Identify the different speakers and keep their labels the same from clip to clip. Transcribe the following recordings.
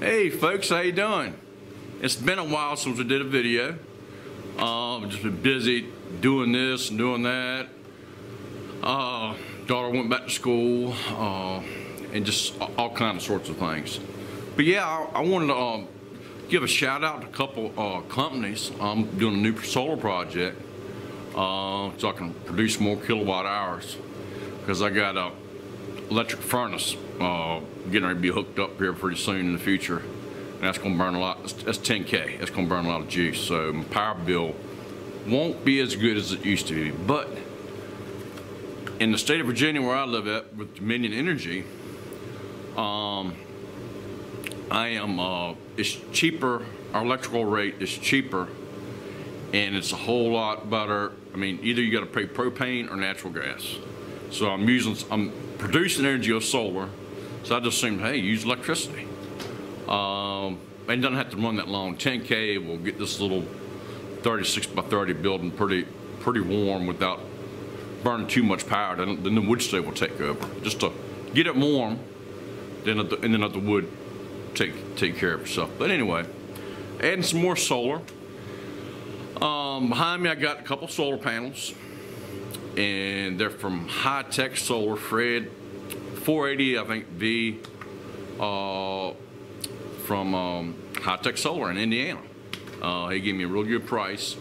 Speaker 1: Hey folks, how you doing? It's been a while since we did a video. Um, I've just been busy doing this and doing that. Uh, daughter went back to school, uh, and just all kinds of sorts of things. But yeah, I, I wanted to um, give a shout out to a couple uh, companies. I'm doing a new solar project, uh, so I can produce more kilowatt hours because I got a electric furnace uh, getting ready to be hooked up here pretty soon in the future. And that's going to burn a lot. That's 10K. That's going to burn a lot of juice. So my power bill won't be as good as it used to be. But in the state of Virginia where I live at with Dominion Energy, um, I am, uh, it's cheaper, our electrical rate is cheaper and it's a whole lot better. I mean, either you got to pay propane or natural gas. So I'm using, I'm producing energy of solar. So I just assumed, hey, use electricity. Um, and doesn't have to run that long. 10K will get this little 36 by 30 building pretty, pretty warm without burning too much power. Then, then the wood stove will take over. Just to get it warm, then the, and then let the wood take take care of itself. But anyway, adding some more solar. Um, behind me, I got a couple solar panels, and they're from Hightec Solar. Fred, 480, I think V, uh, from um, Hightec Solar in Indiana. Uh, he gave me a real good price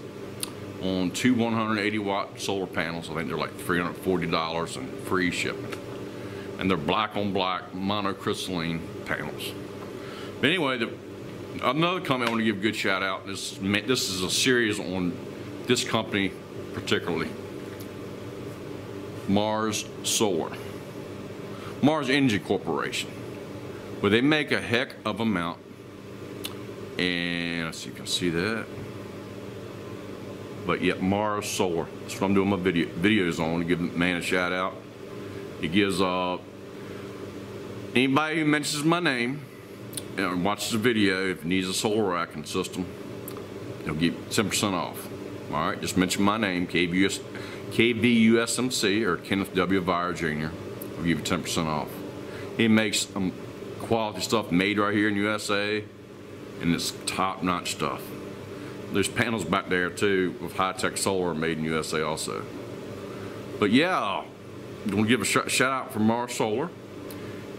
Speaker 1: on two 180 watt solar panels. I think they're like $340 and free shipping. And they're black on black monocrystalline panels. But anyway, the, another company I want to give a good shout out. This this is a series on this company particularly. Mars Solar. Mars Energy Corporation. Where they make a heck of a mount. And let's see if you can see that. But yet Mars Solar. That's what I'm doing my video videos on to give the man a shout out. He gives uh anybody who mentions my name and watches the video, if it needs a solar racking system, they'll give 10% off. All right, just mention my name, KVUS, KVUSMC, or Kenneth W. Viar Jr. I'll give you 10% off. He makes um, quality stuff made right here in USA, and it's top-notch stuff. There's panels back there too with Hightec solar made in USA also. But yeah, gonna give a sh shout out for Mars Solar.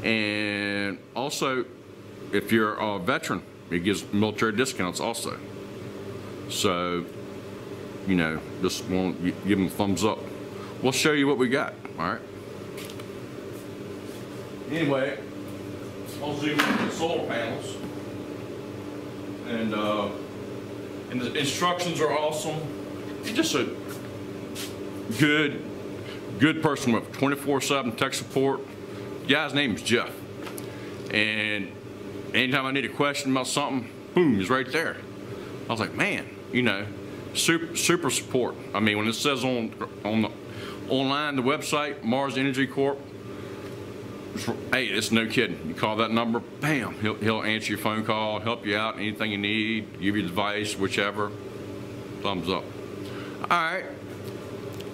Speaker 1: And also, if you're a veteran, it gives military discounts also. So, you know, just want to give them a thumbs up. We'll show you what we got, all right? Anyway, I'll zoom in the solar panels. And, uh, and the instructions are awesome. Just a good, good person with 24-7 tech support. The guy's name is Jeff. And anytime I need a question about something, boom, he's right there. I was like, man, you know, super, super support. I mean, when it says on on the online, the website, Mars Energy Corp, hey, it's no kidding. You call that number, bam, he'll, he'll answer your phone call, help you out, anything you need, give you advice, whichever. Thumbs up. All right,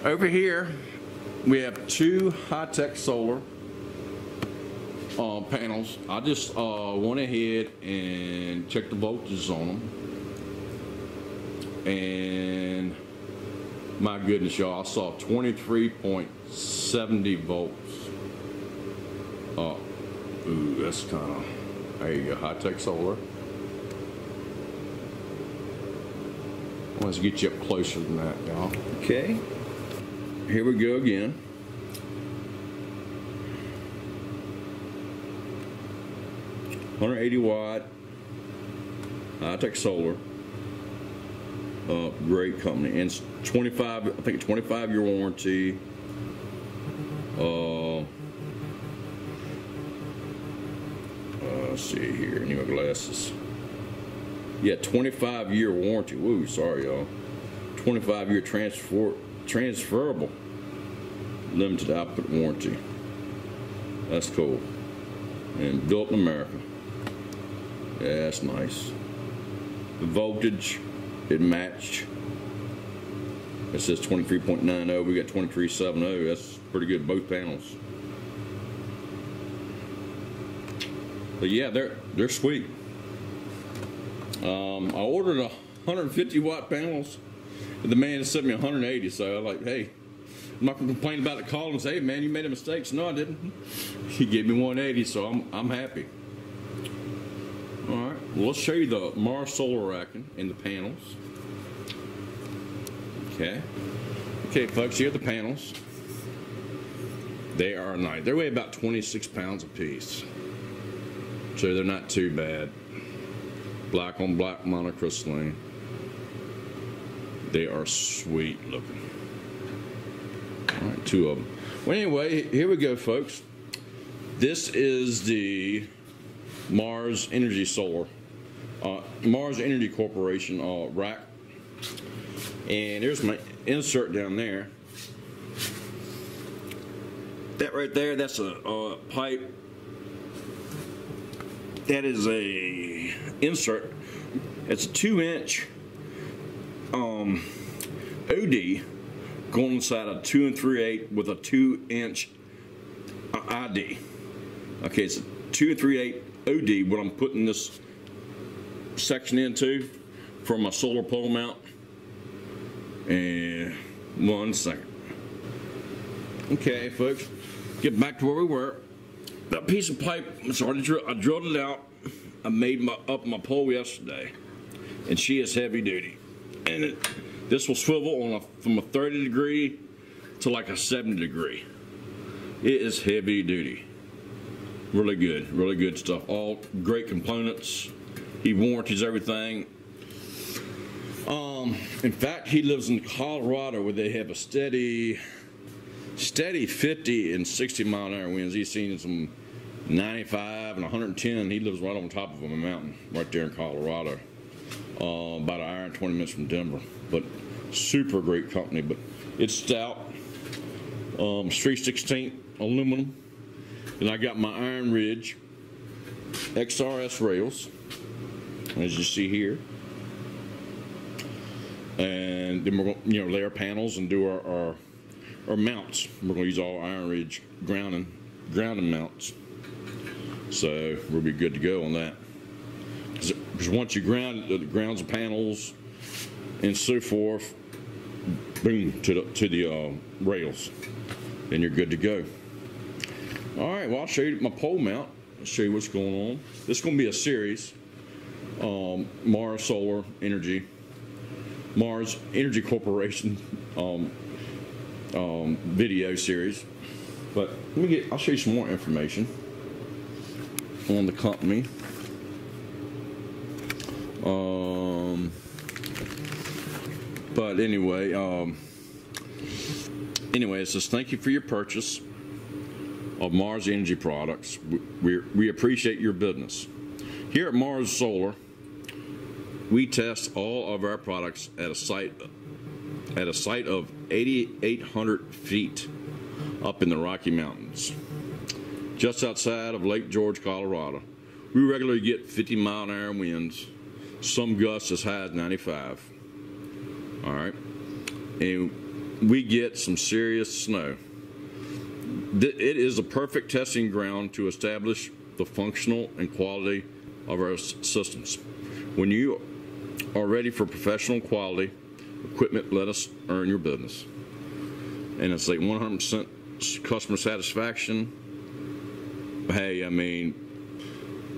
Speaker 1: over here, we have two Hightec solar uh, panels. I just uh, went ahead and checked the voltages on them. And my goodness, y'all, I saw 23.70 volts. Uh, ooh, that's kind of, there you go, Hightec solar. Let's get you up closer than that, y'all. Okay, here we go again. 180 watt Hightec solar. Uh, great company. And 25, I think 25 year warranty. Uh, uh, let's see here, need my glasses. Yeah, 25 year warranty. Woo, sorry y'all. 25 year transfer transferable limited output warranty. That's cool. And built in America. Yeah, that's nice. The voltage, it matched. It says 23.90, we got 23.70. That's pretty good, both panels. But yeah, they're they're sweet. Um, I ordered a 150 watt panels, the man sent me 180. So I'm like, hey, I'm not gonna complain about the call and say, hey man, you made a mistake. So, no, I didn't. He gave me 180, so I'm I'm happy. All right, well, let's show you the Mars solar racking and the panels. Okay, okay, folks, here are the panels. They are nice. They weigh about 26 pounds a piece, so they're not too bad. Black on black monocrystalline. They are sweet looking. All right, two of them. Well, anyway, here we go, folks. This is the Mars Energy Solar, uh, Mars Energy Corporation uh, rack. And there's my insert down there. That right there, that's a pipe. That is a insert. It's a two inch um, OD going inside a two and three eight with a two inch ID. Okay, it's a two and three eight OD. What I'm putting this section into for my solar pole mount. And one second. Okay, folks, get back to where we were. That piece of pipe, drilled, I drilled it out. I made my, up my pole yesterday, and she is heavy duty. And it, this will swivel on a, from a 30 degree to like a 70 degree. It is heavy duty. Really good, really good stuff. All great components. He warranties everything. Um, in fact, he lives in Colorado where they have a steady, steady 50 and 60 mile an hour winds. He's seen some 95 and 110. He lives right on top of a mountain right there in Colorado, uh, about an hour and 20 minutes from Denver. But super great company. But it's stout, um, 316 aluminum. And I got my IronRidge XRS rails, as you see here. And then we're going to you know, lay our panels and do our, our, our mounts. We're going to use all IronRidge grounding, grounding mounts. So we'll be good to go on that. Because once you ground the grounds the panels and so forth, boom to the to the uh, rails, then you're good to go. All right, well I'll show you my pole mount. I'll show you what's going on. This is going to be a series. Um, Mars Solar Energy, Mars Energy Corporation um, um, video series. But let me get. I'll show you some more information on the company. Um, but anyway, um, anyway, it says thank you for your purchase of Mars Energy products. We, we, we appreciate your business. Here at Mars Solar, we test all of our products at a site at a site of 8,800 feet up in the Rocky Mountains just outside of Lake George, Colorado. We regularly get 50 mile an hour winds, some gusts as high as 95. All right. And we get some serious snow. It is a perfect testing ground to establish the functional and quality of our systems. When you are ready for professional quality equipment, let us earn your business. And it's like 100% customer satisfaction, hey, I mean,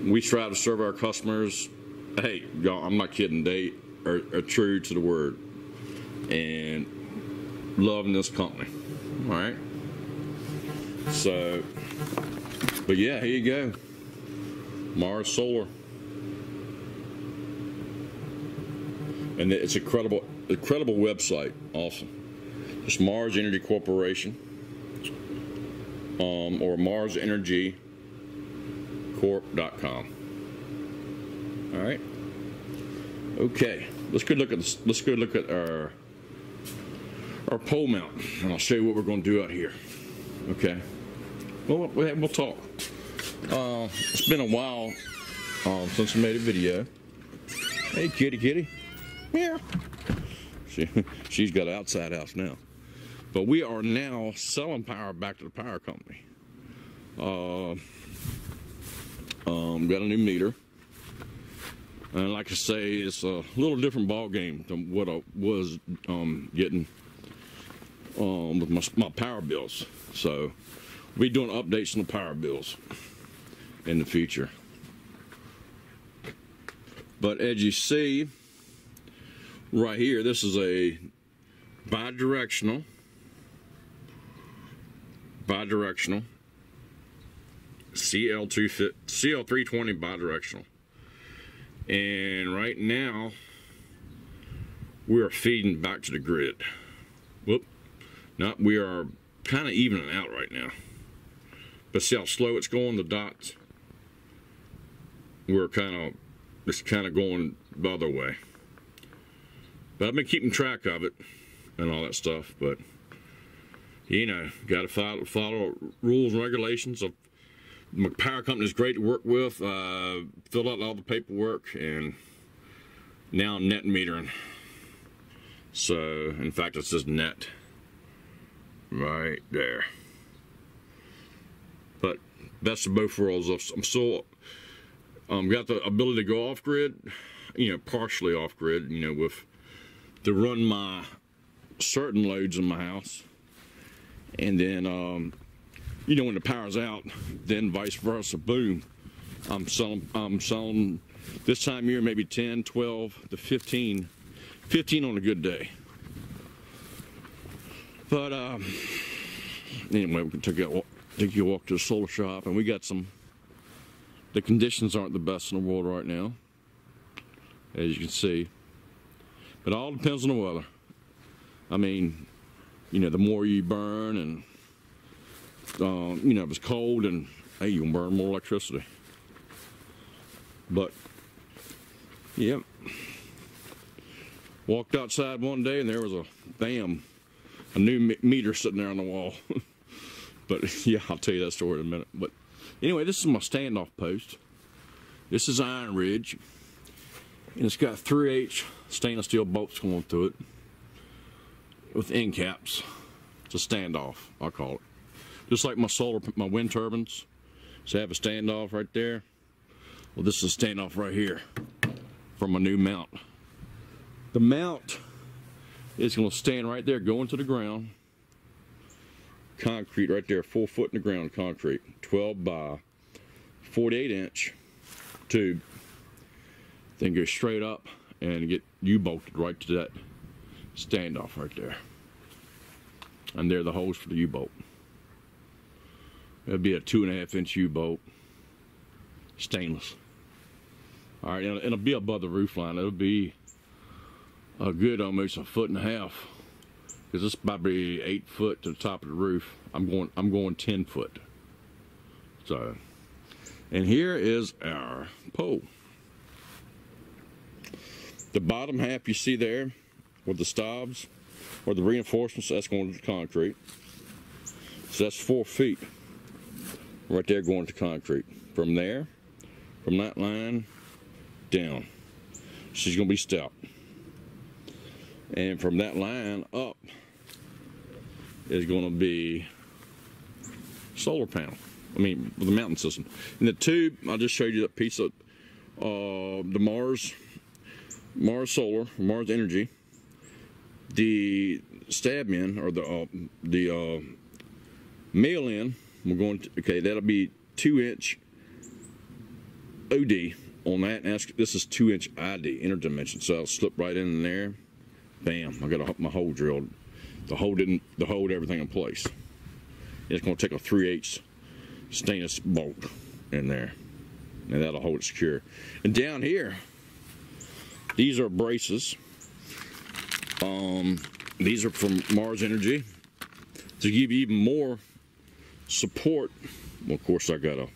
Speaker 1: we strive to serve our customers. Hey, y'all, I'm not kidding. They are, are, true to the word and loving this company. All right. So, but yeah, here you go. Mars Solar. And it's a credible, incredible website. Awesome. It's Mars Energy Corporation um, or Mars Energy corp.com. All right. Okay. Let's go look at this. Let's go look at our our pole mount, and I'll show you what we're going to do out here. Okay. Well, we'll talk. Uh, it's been a while um, since I made a video. Hey, kitty, kitty. Yeah. She, she's got an outside house now. But we are now selling power back to the power company. Uh, um, got a new meter. And like I say, it's a little different ball game than what I was um, getting um, with my, my power bills. So we'll be doing updates on the power bills in the future. But as you see, right here, this is a bi-directional, bi-directional CL2 CL320 bi-directional. And right now, we are feeding back to the grid. Whoop. No, we are kind of evening out right now. But see how slow it's going, the dots? We're kind of, it's kind of going the other way. But I've been keeping track of it and all that stuff. But, you know, got to follow, follow rules and regulations of my power company is great to work with. Uh, filled out all the paperwork and now net metering. So, in fact, it says net right there. But best of both worlds. I'm still um, got the ability to go off grid, you know, partially off grid, you know, with to run my certain loads in my house. And then, um, you know, when the power's out, then vice versa, boom. I'm selling, I'm selling this time of year maybe 10, 12 to 15, 15 on a good day. But um, anyway, we you, take you a walk to the solar shop, and we got some. The conditions aren't the best in the world right now, as you can see. But all depends on the weather. I mean, you know, the more you burn, and uh, you know, if it's cold, and hey, you can burn more electricity. But, yep. Walked outside one day, and there was a bam a new meter sitting there on the wall. but yeah, I'll tell you that story in a minute. But anyway, this is my standoff post. This is IronRidge. And it's got 3H stainless steel bolts going through it with end caps. It's a standoff, I call it. Just like my solar, my wind turbines. So I have a standoff right there. Well, this is a standoff right here from my new mount. The mount is going to stand right there going to the ground. Concrete right there, four foot in the ground concrete. 12 by 48 inch tube. Then go straight up and get U-bolted right to that standoff right there. And there are the holes for the U-bolt. It'll be a two and a half inch U-bolt, stainless. All right, and it'll be above the roof line. It'll be a good almost a foot and a half because it's probably eight foot to the top of the roof. I'm going I'm going 10 foot. So, and here is our pole. The bottom half you see there with the stobs or the reinforcements, that's going to the concrete. So that's four feet right there going to concrete. From there, from that line down. She's going to be stout. And from that line up is going to be solar panel. I mean, the mountain system. And the tube, I just showed you that piece of uh, the Mars, Mars Solar, Mars Energy. The stab in or the uh, the uh, mail in, we're going to okay. That'll be two inch OD on that. And this is two inch ID interdimension, so I'll slip right in there bam, I got a, my hole drilled. The hole didn't, the hold everything in place. It's gonna take a 3 8 stainless bolt in there. And that'll hold it secure. And down here, these are braces. Um, these are from Mars Energy to give you even more support. Well, of course, I gotta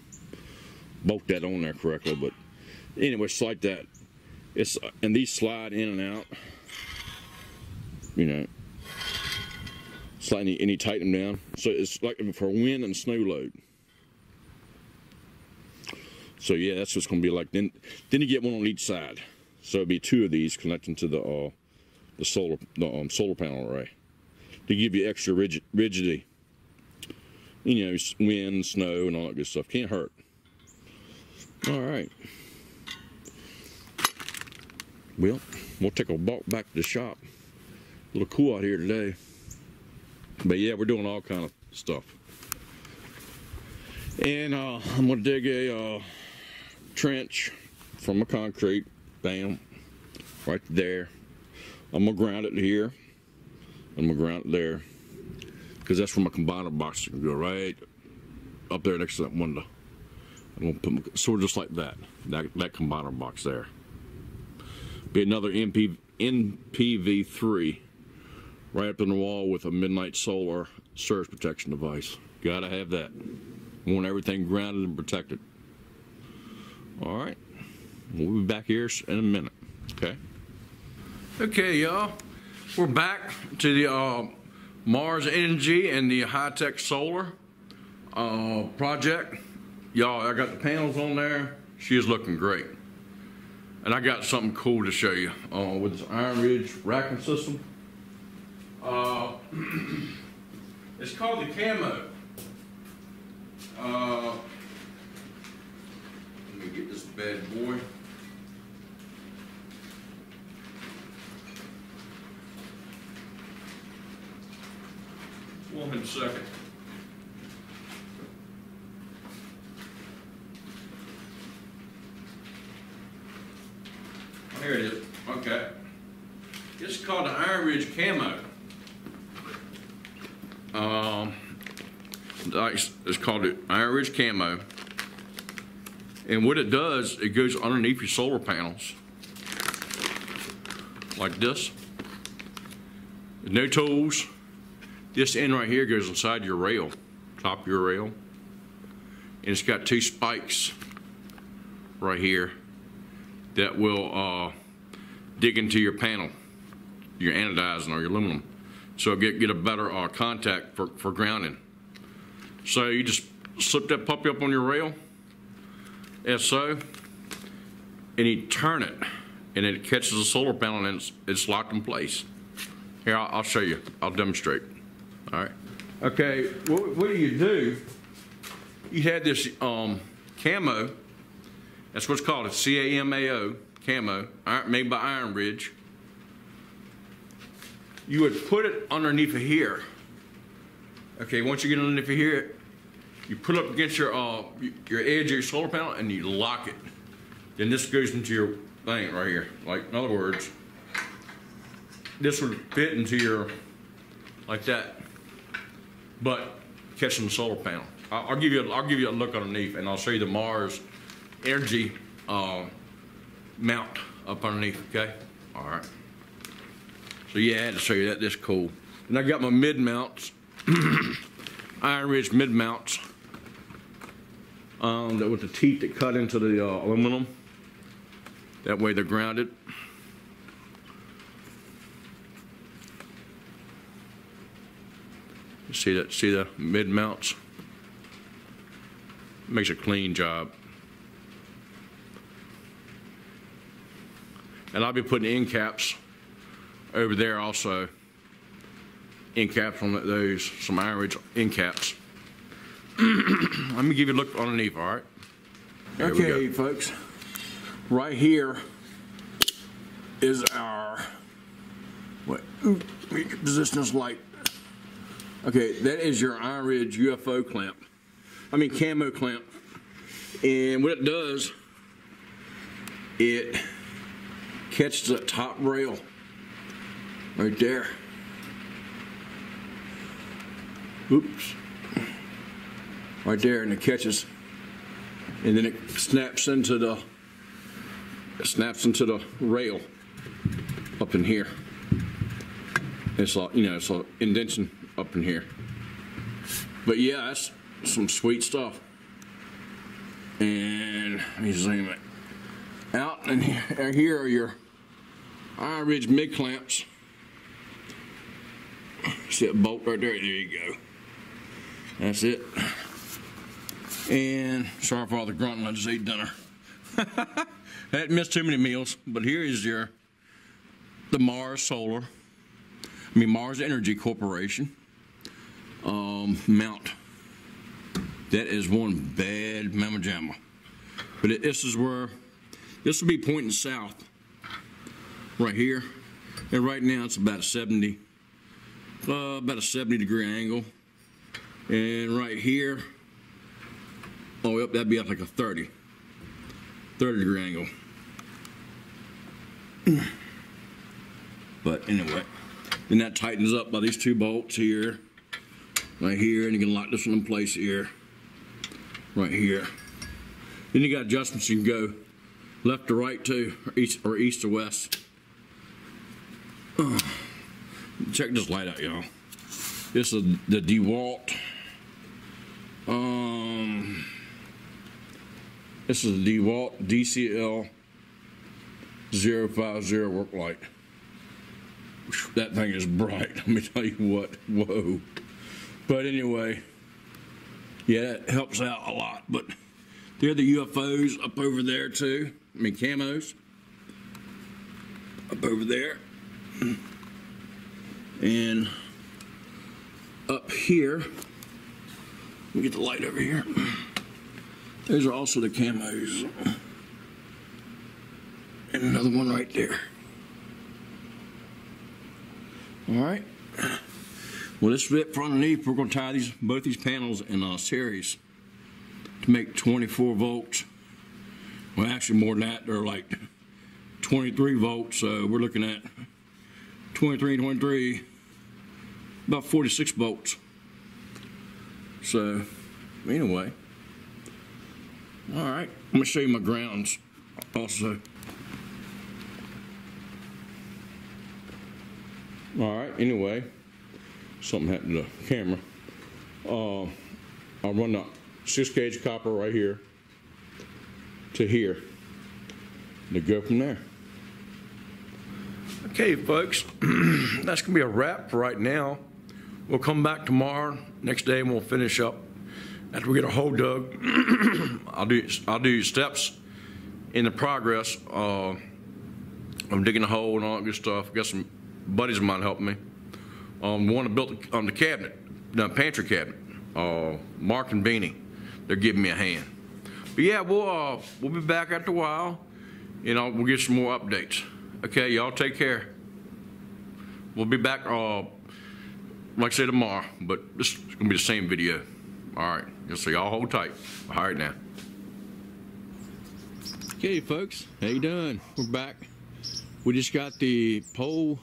Speaker 1: bolt that on there correctly, but anyway, it's like that. It's and these slide in and out you know, slightly any tighten them down. So it's like for wind and snow load. So yeah, that's what's going to be like. Then, then you get one on each side. So it'd be two of these connecting to the uh, the solar the um, solar panel array to give you extra rigid, rigidity. You know, wind, snow, and all that good stuff can't hurt. All right. Well, we'll take a walk back to the shop. A little cool out here today. But yeah, we're doing all kind of stuff. And uh, I'm gonna dig a uh, trench from a concrete, bam, right there. I'm gonna ground it here. I'm gonna ground it there. Because that's where my combiner box can go right up there next to that window. I'm gonna put my, sort of just like that, that, that combiner box there. Be another MP, NPV3 right up in the wall with a MidNite Solar surge protection device. Gotta have that. Want everything grounded and protected. All right, we'll be back here in a minute, okay? Okay, y'all, we're back to the uh, Mars Energy and the Hightec Solar uh, project. Y'all, I got the panels on there. She is looking great. And I got something cool to show you uh, with this IronRidge racking system. Uh, it's called the Camo. Uh, let me get this bad boy. One second. Here it is. Okay. This is called the IronRidge Camo. Um, it's called the IronRidge Camo. And what it does, it goes underneath your solar panels. Like this. No tools. This end right here goes inside your rail, top of your rail. And it's got two spikes right here that will uh, dig into your panel, your anodizing or your aluminum. So get, get a better uh, contact for, for grounding. So you just slip that puppy up on your rail, as so, and you turn it, and it catches the solar panel and it's, it's locked in place. Here, I'll, I'll, show you. I'll demonstrate. All right. Okay, what, what do you do? You had this um, camo that's what's called a CAMAO, camo, made by IronRidge. You would put it underneath of here. Okay, once you get underneath of here, you put it up against your uh, your edge of your solar panel and you lock it. Then this goes into your thing right here. Like in other words, this would fit into your like that, but catching the solar panel. I'll, give you a, I'll give you a look underneath, and I'll show you the Mars energy uh, mount up underneath, okay? All right. So yeah, I had to show you that. This cool. And I got my mid mounts, IronRidge mid mounts, um, with the teeth that cut into the uh, aluminum. That way they're grounded. See that? See the mid mounts? Makes a clean job. And I'll be putting end caps over there also. End caps on those, some IronRidge end caps. Let me give you a look underneath, all right? There okay, folks. Right here is our, what, let me position this light. Okay, that is your IronRidge UFO clamp. I mean camo clamp. And what it does, it catches the top rail right there. Oops. Right there, and it catches, and then it snaps into the snaps into the rail up in here. It's like you know, it's a indentation up in here. But yeah, that's some sweet stuff. And let me zoom it out, and uh, here are your IronRidge mid clamps. See that bolt right there? There you go. That's it. And sorry for all the grunting, I just ate dinner. I hadn't missed too many meals, but here is your the Mars Solar, I mean Mars Energy Corporation um, mount. That is one bad mamma jamma. But it, this is where, this will be pointing south right here. And right now it's about a 70, uh, about a 70 degree angle. And right here, oh, yep, that'd be up like a 30, 30 degree angle. But anyway, then that tightens up by these two bolts here, right here, and you can lock this one in place here, right here. Then you got adjustments you can go left to right too, or east or east to west. Uh, check this light out, y'all. This is the DeWalt. Um, this is the DeWalt DCL 050 work light. That thing is bright. Let me tell you what. Whoa. But anyway, yeah, it helps out a lot. But the UFOs up over there too. I mean camos up over there. And up here, me get the light over here. Those are also the camos. And another one right there. All right. Well, this is it for underneath. We're going to tie these both these panels in a series to make 24 volts. Well, actually more than that. They're like 23 volts. So we're looking at 23, 23, about 46 volts. So anyway, all right. I'm gonna show you my grounds also. All right, anyway, something happened to the camera. Uh, I'll run the six gauge copper right here to here to go from there. Okay, folks, that's gonna be a wrap right now. We'll come back tomorrow, next day, and we'll finish up. After we get a hole dug, I'll do I'll do steps in the progress. Uh, I'm digging a hole and all that good stuff. Got some buddies of mine helping me. Um, one that built on um, the cabinet, the pantry cabinet, uh, Mark and Beanie, they're giving me a hand. But yeah, we'll uh, we'll be back after a while. You know, we'll get some more updates. Okay, y'all take care. We'll be back, uh, like I said, tomorrow, but this is gonna be the same video. All right, so y'all hold tight. All right now. Okay, folks, how you doing? We're back. We just got the pole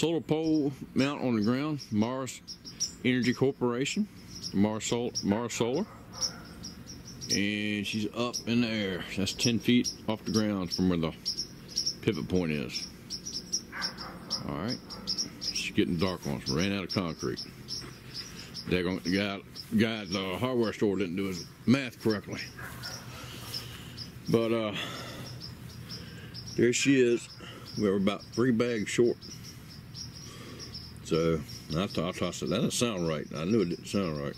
Speaker 1: solar pole mount on the ground, Mars Energy Corporation, Mars, Sol Mars Solar. And she's up in the air. That's 10 feet off the ground from where the pivot point is. All right. She's getting dark on us. Ran out of concrete. They're going, the guy, guy at the hardware store didn't do his math correctly. But uh, there she is. We were about three bags short. Uh, so I thought, I said, that doesn't sound right. I knew it didn't sound right.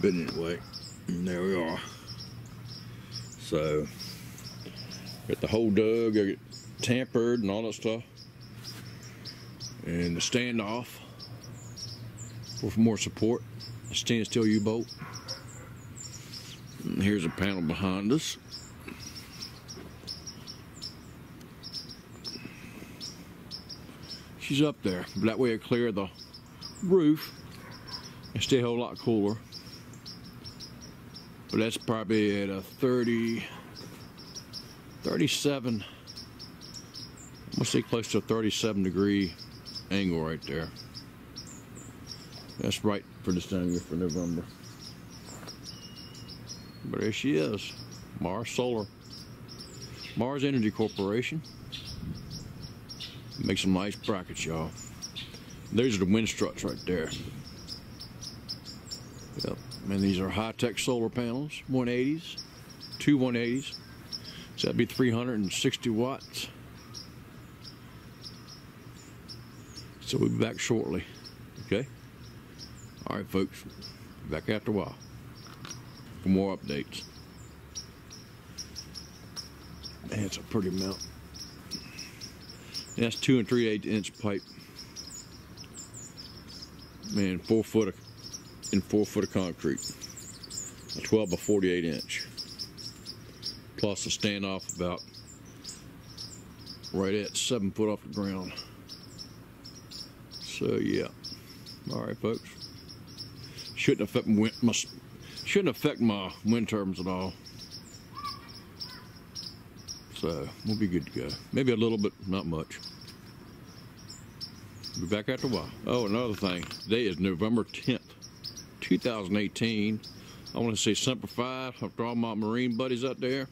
Speaker 1: But anyway, there we are. So, got the hole dug, got it tampered and all that stuff. And the standoff for more support. A stainless steel U-bolt. Here's a panel behind us. She's up there. That way it clear the roof and stay a whole lot cooler. But that's probably at a 30, 37, I'm gonna say close to a 37 degree angle right there. That's right for this time here for November. But there she is, Mars Solar, Mars Energy Corporation. Make some nice brackets, y'all. These are the wind struts right there. Yep. And these are Hightec solar panels, 180s, two 180s. So that'd be 360 watts. So we'll be back shortly. Okay? All right, folks. Back after a while for more updates. Man, it's a pretty mount. That's two and three three eighth inch pipe. Man, four foot of, in four foot of concrete. A 12 by 48 inch. Plus a standoff about right at seven foot off the ground. So yeah. All right, folks. Shouldn't affect my, my shouldn't affect my wind turbines at all. So we'll be good to go. Maybe a little bit, not much. Be back after a while. Oh, another thing. Today is November 10th, 2018. I want to say Semper Fi after all my Marine buddies out there.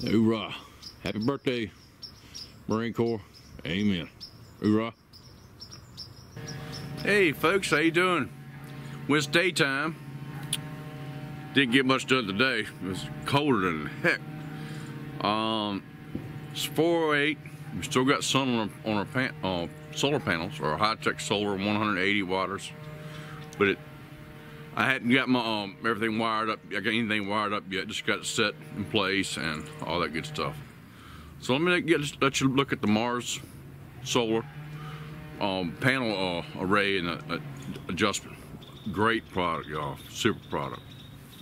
Speaker 1: Hoorah. Happy birthday, Marine Corps. Amen. Hoorah. Hey folks, how you doing? When it's daytime, didn't get much done today. It was colder than heck. Um, it's 408. We still got sun on our, on our pan, uh, solar panels, or Hightec solar, 180 watts. But it, I hadn't got my um, everything wired up. I got anything wired up yet. Just got it set in place and all that good stuff. So let me get let you look at the Mars solar um, panel uh, array and uh, uh, adjustment. Great product, y'all. Super product.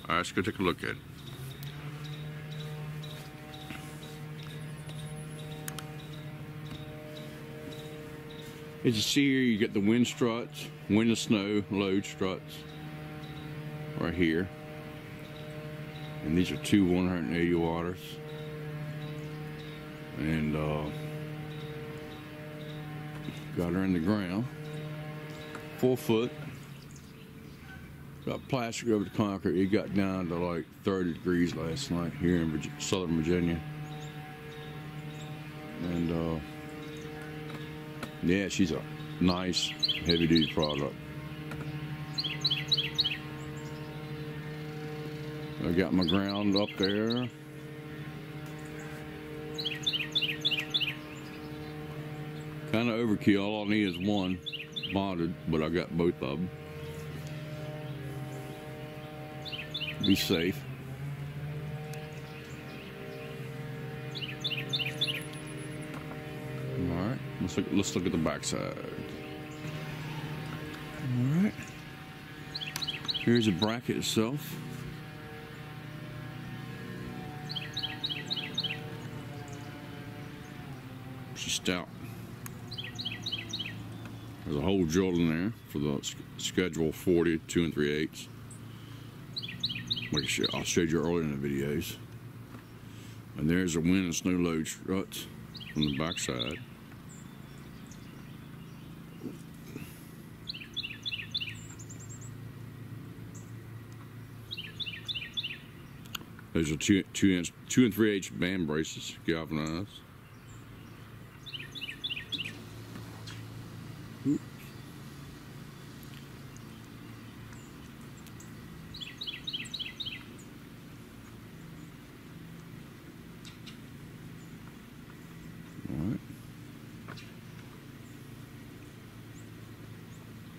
Speaker 1: All right, let's go take a look at it. As you see here, you get the wind struts, wind and snow load struts right here. And these are two 180 waters. And uh, got her in the ground. Four foot. Got plastic over the concrete. It got down to like 30 degrees last night here in Virginia, Southern Virginia. And uh, yeah, she's a nice heavy duty product. I got my ground up there. Kind of overkill. All I need is one bonded, but I got both of them. Be safe. Let's look, let's look at the backside. All right. Here's the bracket itself. She's stout. There's a hole drilled in there for the schedule 40, 2 and 3 eighths. Like I showed you earlier in the videos. And there's a wind and snow load struts on the backside. Those are two, two inch, two and three H band braces, galvanized.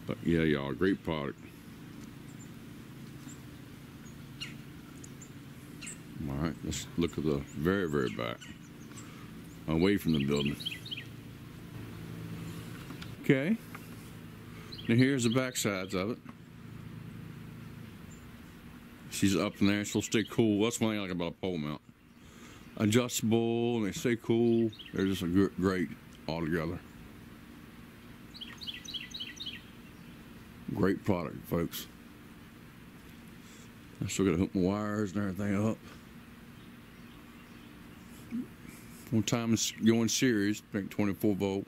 Speaker 1: But yeah, y'all, great product. All right, let's look at the very, very back, away from the building. Okay, now here's the back sides of it. She's up in there, she'll stay cool. That's one thing I like about a pole mount. Adjustable, and they stay cool. They're just a good great altogether. Great product, folks. I still got to hook my wires and everything up. One time it's going series, think 24 volt.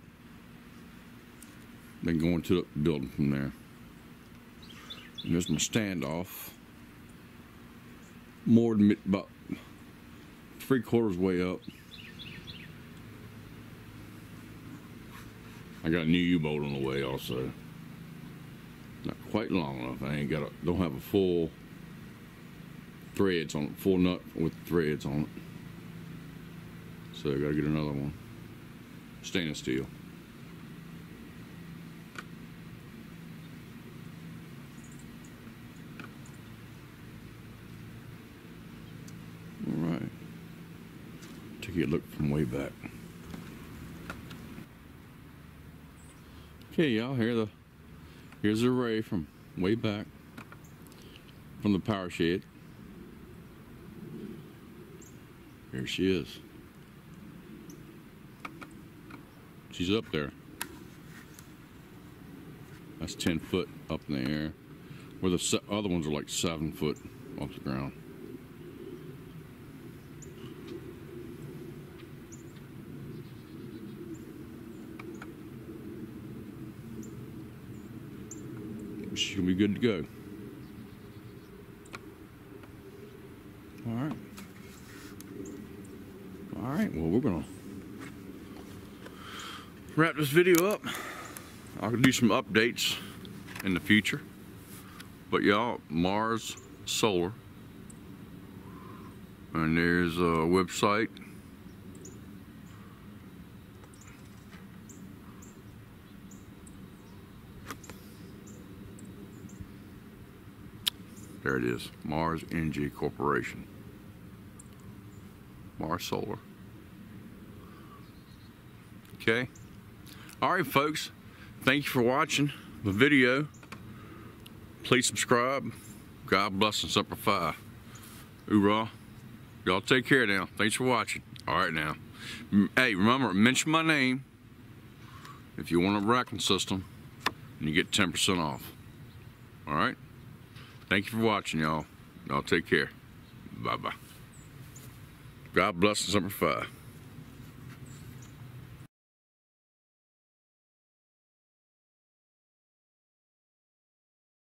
Speaker 1: Then going to the building from there. And there's my standoff. More than about three quarters way up. I got a new U-bolt on the way also. Not quite long enough. I ain't got a, don't have a full threads on it, full nut with threads on it. So I gotta get another one. Stainless steel. All right. Take a look from way back. Okay, y'all hear the Here's a ray from way back from the power shed. Here she is. She's up there. That's 10 foot up in the air. Where the other ones are like 7 foot off the ground. She's gonna be good to go. All right. All right. Well, we're gonna wrap this video up. I'll do some updates in the future. But y'all, Mars Solar. And there's a website. There it is, Mars Energy Corporation. Mars Solar. Okay. All right, folks. Thank you for watching the video. Please subscribe. God bless and Semper Fi. Hoorah. Y'all take care now. Thanks for watching. All right now. Hey, remember, mention my name if you want a racking system and you get 10% off. All right? Thank you for watching, y'all. Y'all take care. Bye bye. God bless and Semper Fi.